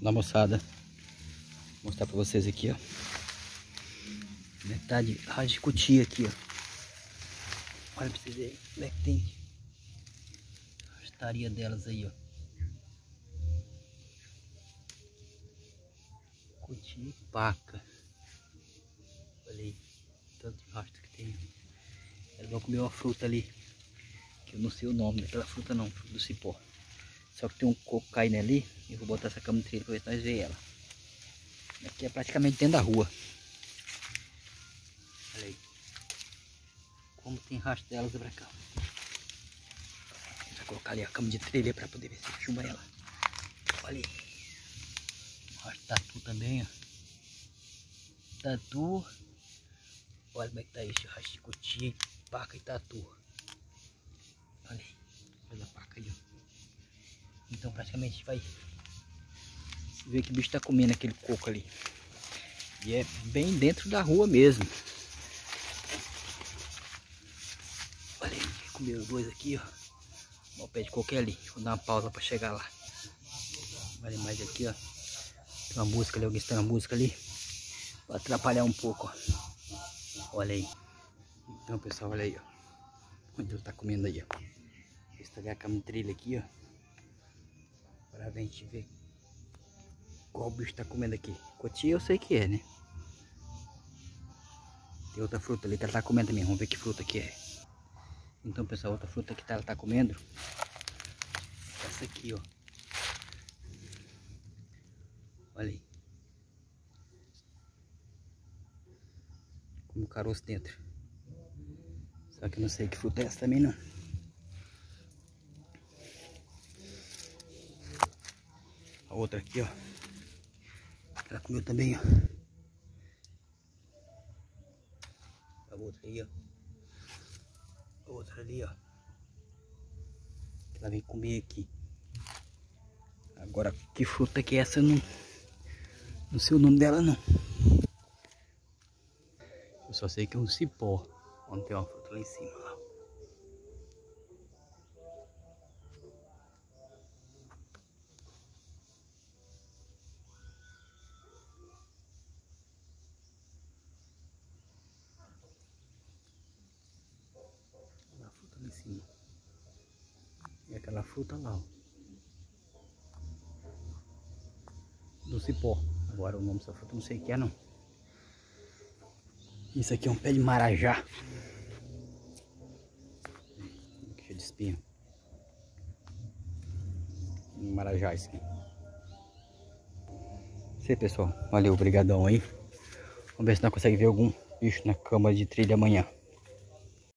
da moçada. Vou mostrar pra vocês aqui, ó. Metade raiz de cutia aqui, ó. Olha pra vocês verem como é que tem a estaria delas aí, ó. Cutia e paca. Olha aí, tanto rastro que tem. Elas vão comer uma fruta ali, que eu não sei o nome daquela fruta não, fruta do cipó. Só que tem um coco caindo ali, eu vou botar essa cama de trilha pra ver se nós vemos ela. Aqui é praticamente dentro da rua. Olha aí. Como tem rastro delas pra cá. Vou colocar ali a cama de trilha para poder ver se filma ela. Olha aí. Rastro tatu também, ó. Tatu. Olha como é que tá esse rastro de cutia, paca e tatu. Olha aí. Olha a paca aí, ó. Então praticamente vai ver que o bicho tá comendo aquele coco ali. E é bem dentro da rua mesmo. Olha aí, comeu dois aqui, ó. O pé de coco é ali. Vou dar uma pausa para chegar lá. Olha mais aqui, ó. Tem uma música ali, alguém está na música ali. Vai atrapalhar um pouco, ó. Olha aí. Então, pessoal, olha aí, ó. Onde ele tá comendo aí, ó. Esta ali a de trilha aqui, ó. Pra gente ver qual bicho tá comendo aqui. Cotia eu sei que é, né? Tem outra fruta ali que ela tá comendo também. Vamos ver que fruta que é. Então, pessoal, outra fruta que ela tá comendo. Essa aqui, ó. Olha aí. Com o caroço dentro. Só que eu não sei que fruta é essa também não. A outra aqui, ó. Ela comeu também, ó. A outra aí, ó. A outra ali, ó. Ela vem comer aqui. Agora, que fruta que é essa? Não, não sei o nome dela, não. Eu só sei que é um cipó. Onde tem uma fruta lá em cima, lá. Em cima. E aquela fruta lá, ó. Do cipó. Agora o nome dessa fruta não sei o que é não. Isso aqui é um pé de marajá. Cheio de espinho. Marajá isso aqui. Aí, pessoal. Valeu, obrigadão aí. Vamos ver se nós conseguimos ver algum bicho na cama de trilha amanhã.